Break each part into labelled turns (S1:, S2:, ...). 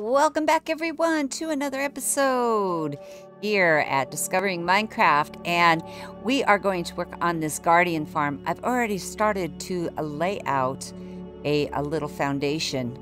S1: Welcome back, everyone, to another episode here at Discovering Minecraft. And we are going to work on this Guardian farm. I've already started to lay out a, a little foundation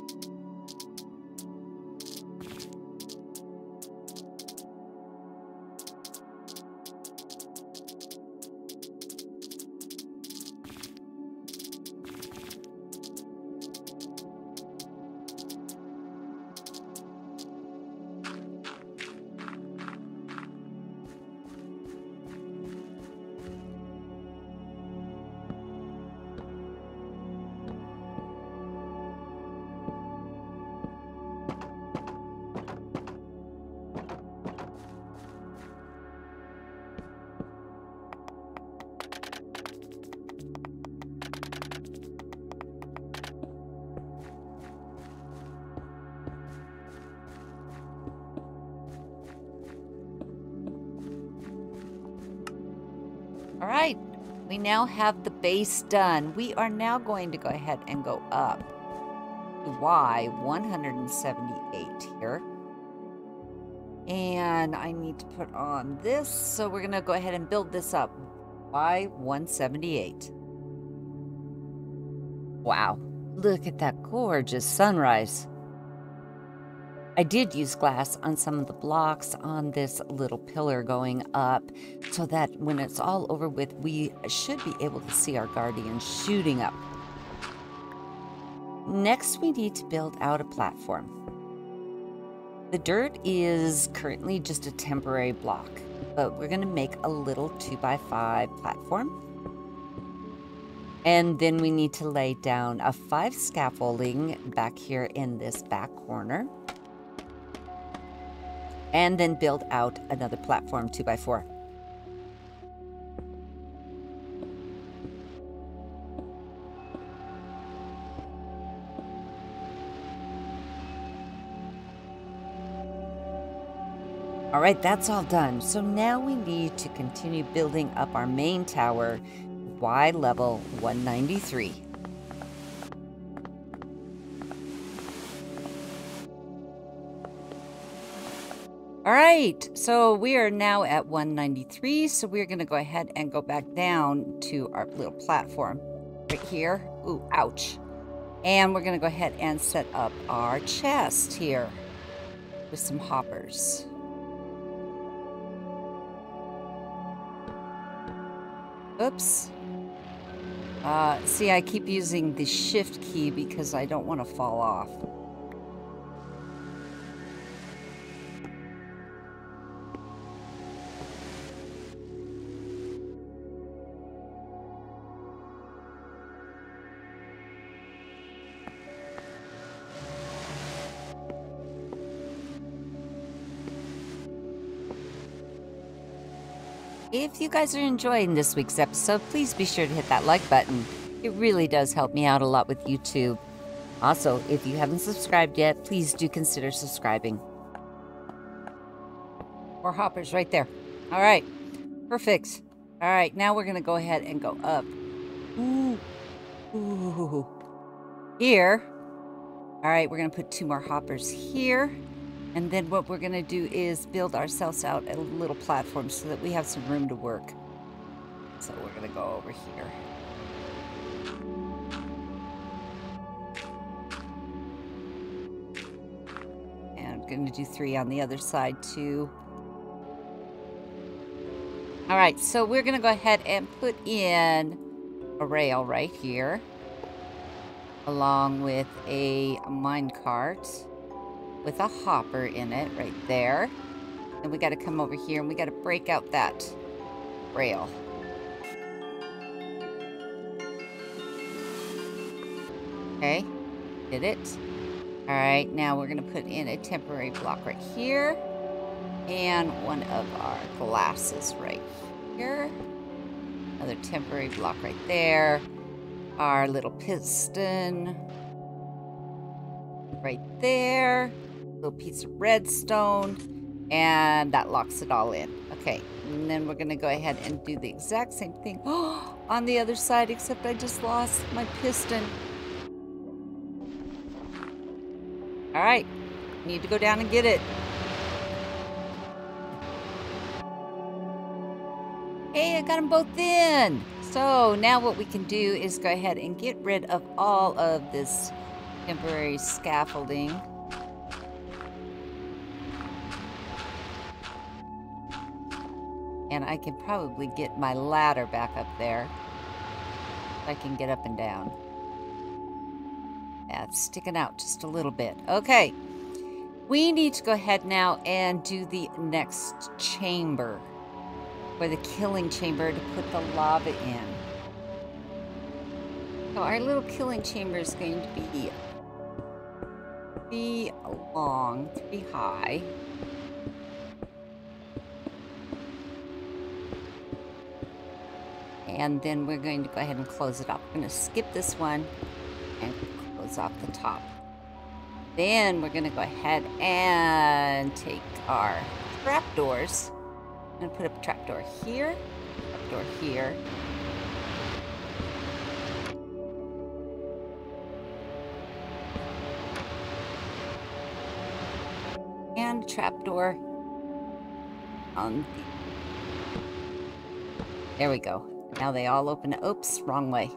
S1: All right, we now have the base done. We are now going to go ahead and go up to Y 178 here. And I need to put on this, so we're going to go ahead and build this up. Y 178. Wow, look at that gorgeous sunrise. I did use glass on some of the blocks on this little pillar going up so that when it's all over with, we should be able to see our guardian shooting up. Next, we need to build out a platform. The dirt is currently just a temporary block, but we're going to make a little 2x5 platform. And then we need to lay down a 5 scaffolding back here in this back corner and then build out another platform 2x4. All right, that's all done. So now we need to continue building up our main tower, Y level 193. All right, so we are now at 193, so we're to go ahead and go back down to our little platform right here. Ooh, ouch. And we're to go ahead and set up our chest here with some hoppers. Oops. Uh, see, I keep using the shift key because I don't want to fall off. If you guys are enjoying this week's episode, please be sure to hit that like button. It really does help me out a lot with YouTube. Also, if you haven't subscribed yet, please do consider subscribing. More hoppers right there. All right, perfect. All right, now we're gonna go ahead and go up. Ooh, ooh, here. All right, we're gonna put two more hoppers here. And then what we're going to do is build ourselves out a little platform so that we have some room to work. So we're going to go over here. And I'm going to do three on the other side too. All right, so we're going to go ahead and put in a rail right here along with a mine cart with a hopper in it right there. And we got to come over here and we got to break out that rail. Okay, did it. All right, now we're gonna put in a temporary block right here and one of our glasses right here. Another temporary block right there. Our little piston right there. Little piece of redstone. And that locks it all in. Okay, and then we're to go ahead and do the exact same thing on the other side, except I just lost my piston. All right, need to go down and get it. Hey, I got them both in. So now what we can do is go ahead and get rid of all of this temporary scaffolding. And I can probably get my ladder back up there. I can get up and down. Yeah, sticking out just a little bit. Okay. We need to go ahead now and do the next chamber. Or the killing chamber to put the lava in. So our little killing chamber is going to be three long, three high. And then we're going to go ahead and close it up. We're going to skip this one and close off the top. Then we're going to go ahead and take our trapdoors. I'm going to put a trapdoor here, trapdoor here. And trapdoor on the... There we go. Now they all open. Oops, wrong way.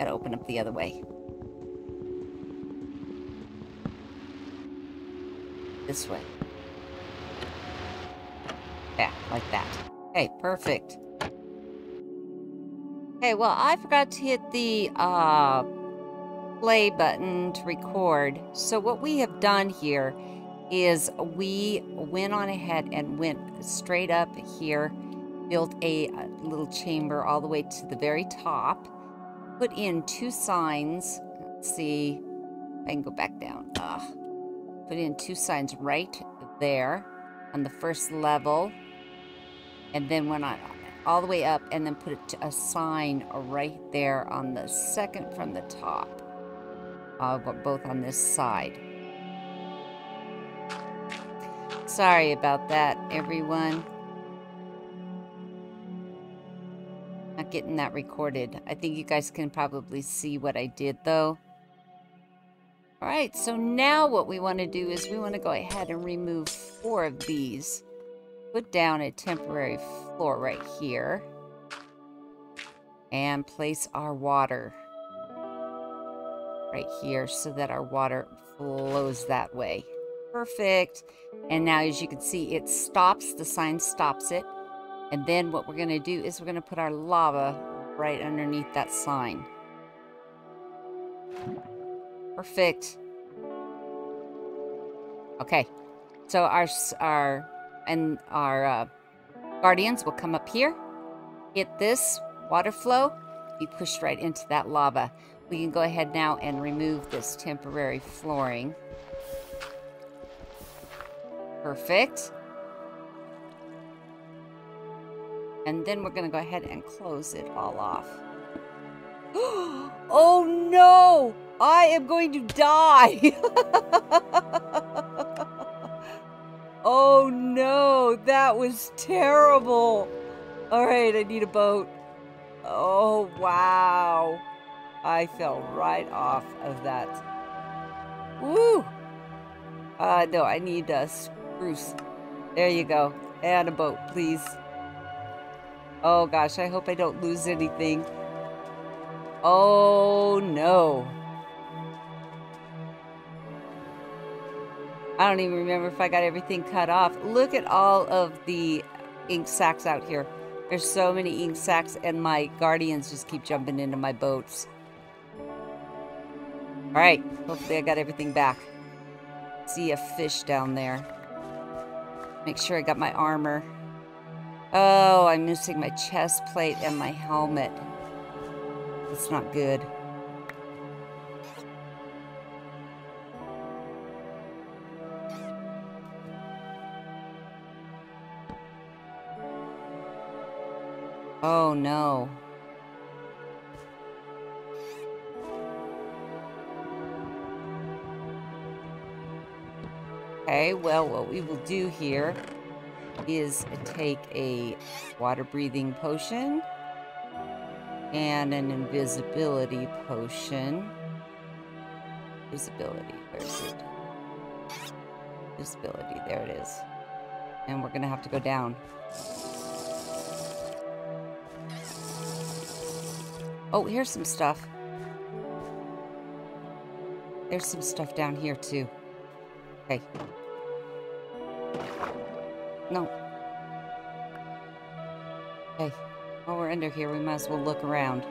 S1: Gotta open up the other way. This way. Yeah, like that. Okay, perfect. Okay, well, I forgot to hit the uh, play button to record. So what we have done here is we went on ahead and went straight up here built a, little chamber all the way to the very top, put in two signs. Let's see, I can go back down. Ugh. Put in two signs right there on the first level, and then went on all the way up, and then put a sign right there on the second from the top, uh, both on this side. Sorry about that, everyone. Not getting that recorded. I think you guys can probably see what I did though. All right, so now what we want to do is we want to go ahead and remove four of these. Put down a temporary floor right here. And place our water right here so that our water flows that way. Perfect. And now as you can see, it stops, the sign stops it. And then what we're going to do is we're going to put our lava right underneath that sign. Perfect. Okay. So our our and our uh, guardians will come up here, hit this water flow, be pushed right into that lava. We can go ahead now and remove this temporary flooring. Perfect. And then we're going to go ahead and close it all off. oh no! I am going to die! oh no, that was terrible. All right, I need a boat. Oh wow. I fell right off of that. Woo! Uh, no, I need a spruce. There you go. And a boat, please. Oh gosh, I hope I don't lose anything. Oh no. I don't even remember if I got everything cut off. Look at all of the ink sacs out here. There's so many ink sacs and my guardians just keep jumping into my boats. Alright, hopefully I got everything back. See a fish down there. Make sure I got my armor. Oh, I'm missing my chest plate and my helmet. It's not good. Oh no. Okay, well, what we will do here is take a water breathing potion and an invisibility potion. Visibility, where is it? Visibility, there it is. And we're gonna have to go down. Oh, here's some stuff. There's some stuff down here too. Okay. No. Okay. While we're under here, we might as well look around.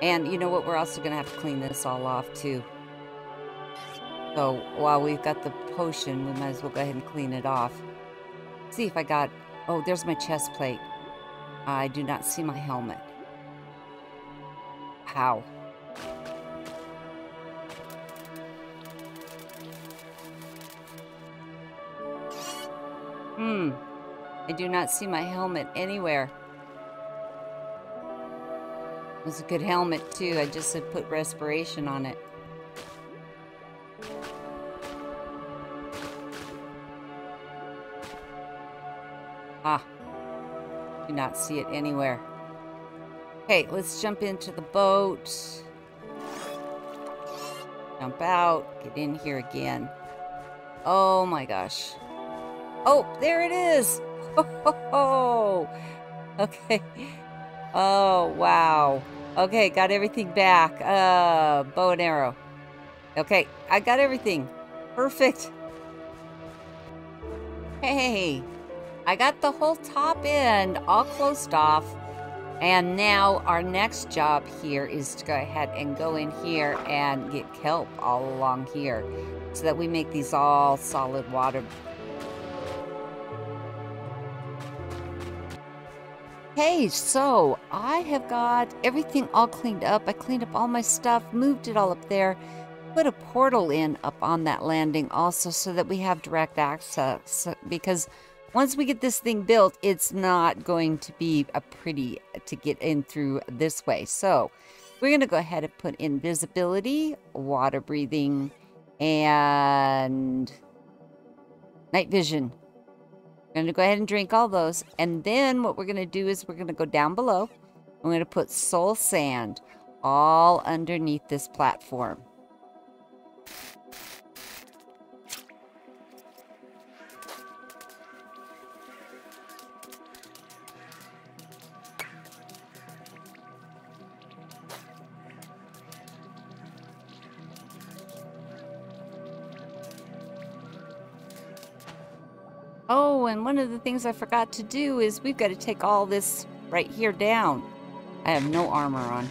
S1: And you know what? We're also going to have to clean this all off, too. So, while we've got the potion, we might as well go ahead and clean it off. See if I got... Oh, there's my chest plate. I do not see my helmet. How? Hmm. I do not see my helmet anywhere. It was a good helmet, too. I just had put respiration on it. Ah. Do not see it anywhere. Okay, let's jump into the boat. Jump out. Get in here again. Oh my gosh. Oh, there it is. Oh, okay. Oh, wow. Okay, got everything back. Uh, bow and arrow. Okay, I got everything. Perfect. Hey, I got the whole top end all closed off. And now our next job here is to go ahead and go in here and get kelp all along here so that we make these all solid water Hey, so I have got everything all cleaned up. I cleaned up all my stuff, moved it all up there, put a portal in up on that landing also so that we have direct access. Because once we get this thing built, it's not going to be a pretty to get in through this way. So we're going to go ahead and put invisibility, water breathing, and night vision. We're going to go ahead and drink all those. And then what we're going to do is we're going to go down below. I'm going to put soul sand all underneath this platform. Oh, and one of the things I forgot to do is we've got to take all this right here down. I have no armor on.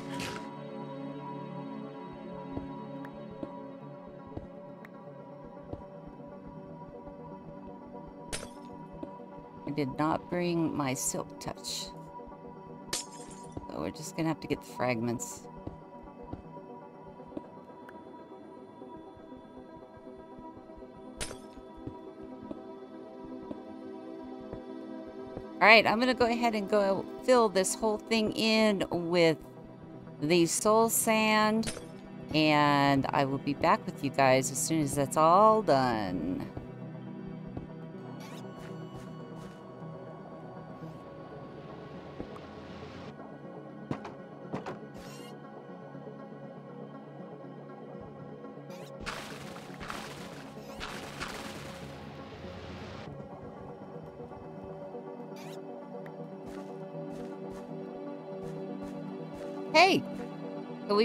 S1: I did not bring my silk touch. So we're just gonna have to get the fragments. All right, I'm going to go ahead and go fill this whole thing in with the soul sand. And I will be back with you guys as soon as that's all done.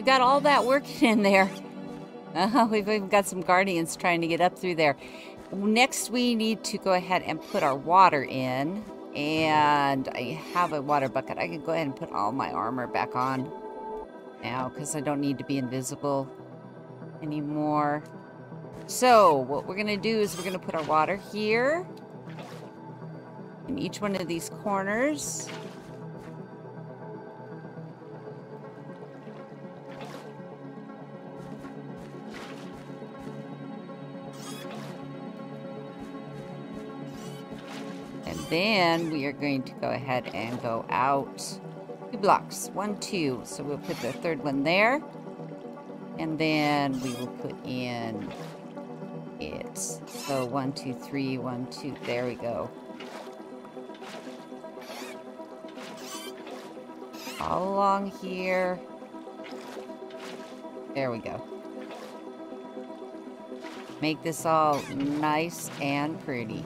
S1: Got all that working in there. Uh, we've even got some guardians trying to get up through there. Next, we need to go ahead and put our water in. And I have a water bucket. I can go ahead and put all my armor back on now because I don't need to be invisible anymore. So, what we're going to do is we're going to put our water here in each one of these corners. Then we are going to go ahead and go out two blocks. One, two. So we'll put the third one there. And then we will put in it. So one, two, three, one, two. There we go. All along here. There we go. Make this all nice and pretty.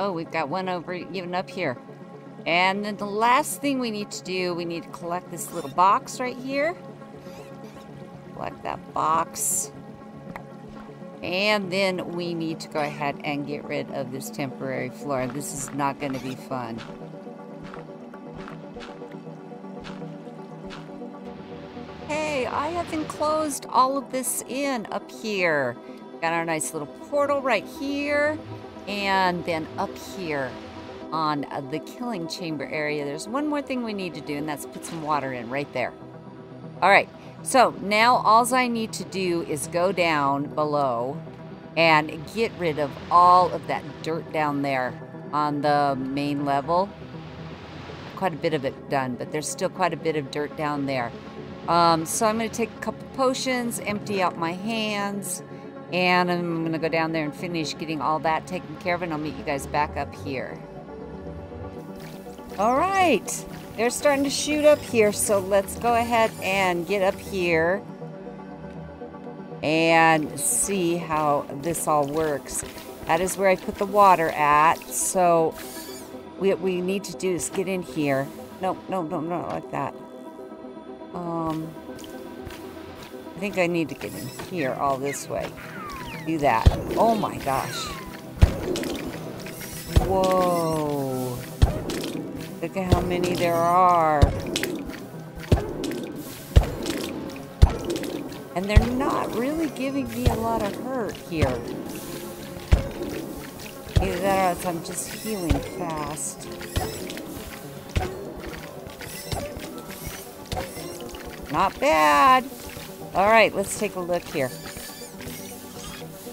S1: Oh, we've got one over even up here. And then the last thing we need to do, we need to collect this little box right here. Collect that box. And then we need to go ahead and get rid of this temporary floor. This is not going to be fun. Hey, I have enclosed all of this in up here. Got our nice little portal right here. And then up here on the killing chamber area, there's one more thing we need to do, and that's put some water in right there. All right, so now all I need to do is go down below and get rid of all of that dirt down there on the main level. Quite a bit of it done, but there's still quite a bit of dirt down there. Um, so I'm going to take a couple potions, empty out my hands, and I'm going to go down there and finish getting all that taken care of, and I'll meet you guys back up here. All right. They're starting to shoot up here, so let's go ahead and get up here and see how this all works. That is where I put the water at, so what we need to do is get in here. No, no, no, not like that. Um, I think I need to get in here all this way do that. Oh my gosh. Whoa. Look at how many there are. And they're not really giving me a lot of hurt here. Either that or else I'm just healing fast. Not bad. All right, let's take a look here.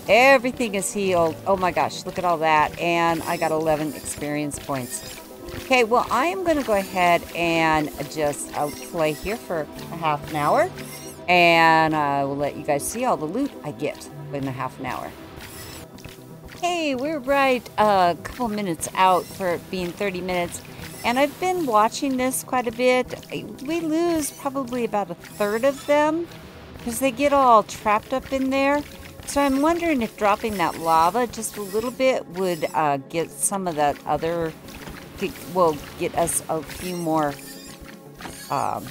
S1: Everything is healed. Oh my gosh, look at all that. And I got 11 experience points. Okay, well, I am going to go ahead and just I'll play here for a half an hour. And I will let you guys see all the loot I get in a half an hour. Hey, we're right a couple minutes out for being 30 minutes. And I've been watching this quite a bit. We lose probably about a third of them because they get all trapped up in there. So I'm wondering if dropping that lava just a little bit would uh, get some of that other, will get us a few more um,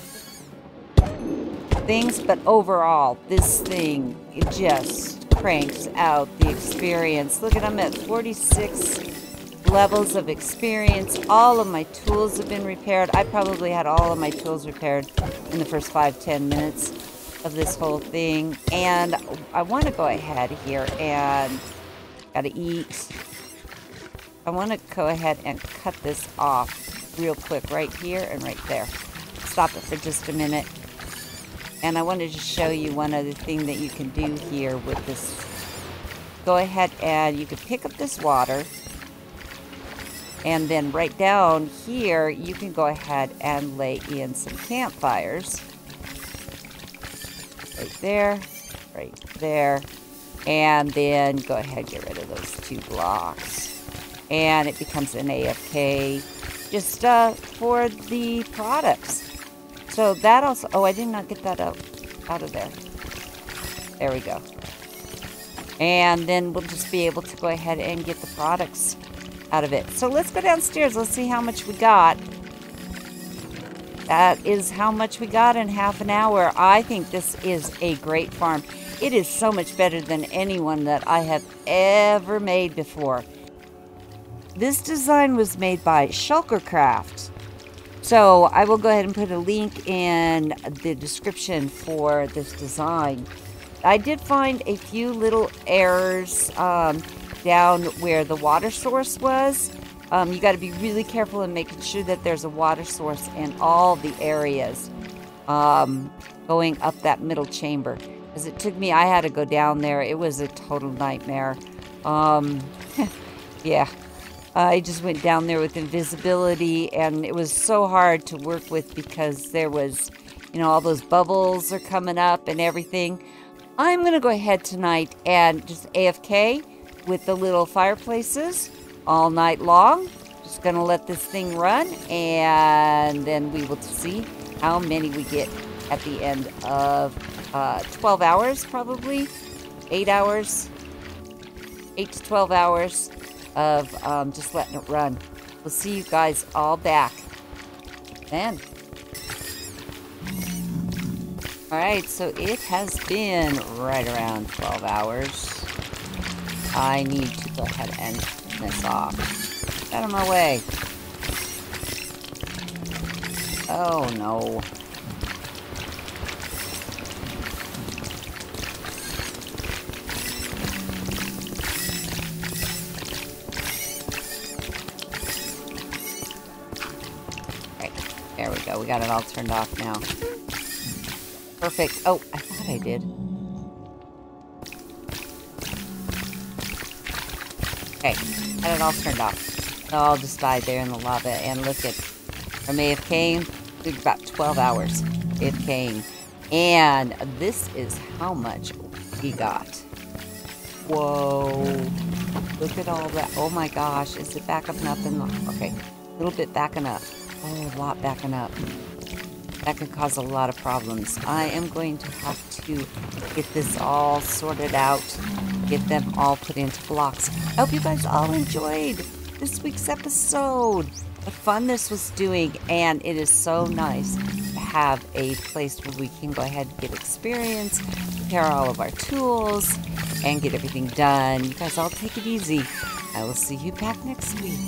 S1: things. But overall, this thing it just cranks out the experience. Look at I'm at 46 levels of experience. All of my tools have been repaired. I probably had all of my tools repaired in the first five ten minutes of this whole thing. And I want to go ahead here and got to eat. I want to go ahead and cut this off real quick right here and right there. Stop it for just a minute. And I wanted to show you one other thing that you can do here with this. Go ahead and you can pick up this water. And then right down here, you can go ahead and lay in some campfires right there, right there, and then go ahead and get rid of those two blocks. And it becomes an AFK just uh, for the products. So that also, oh, I did not get that out, out of there. There we go. And then we'll just be able to go ahead and get the products out of it. So let's go downstairs. Let's see how much we got. That is how much we got in half an hour. I think this is a great farm. It is so much better than anyone that I have ever made before. This design was made by Shulkercraft. So I will go ahead and put a link in the description for this design. I did find a few little errors um, down where the water source was. Um, you got to be really careful in making sure that there's a water source in all the areas. um, going up that middle chamber. Because it took me, I had to go down there. It was a total nightmare. Um, yeah. I just went down there with invisibility and it was so hard to work with because there was, you know, all those bubbles are coming up and everything. I'm going to go ahead tonight and just AFK with the little fireplaces all night long. Just going to let this thing run and then we will see how many we get at the end of uh, 12 hours, probably. 8 hours. 8 to 12 hours of um, just letting it run. We'll see you guys all back then. Alright, so it has been right around 12 hours. I need to go ahead and this off. Get out of my way. Oh no. There we go. We got it all turned off now. Perfect. Oh, I thought I did. Okay, got it all turned off. I'll just die there in the lava and look at I may from AFK. Took about 12 hours AFKing. And this is how much we got. Whoa. Look at all that. Oh my gosh. Is it backing up in the... Okay. A little bit backing up. Oh, a lot backing up. That could cause a lot of problems. I am going to have to get this all sorted out, get them all put into blocks. I hope you guys all enjoyed this week's episode. What fun this was doing, and it is so nice to have a place where we can go ahead and get experience, prepare all of our tools, and get everything done. You guys all take it easy. I will see you back next week.